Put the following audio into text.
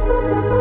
Música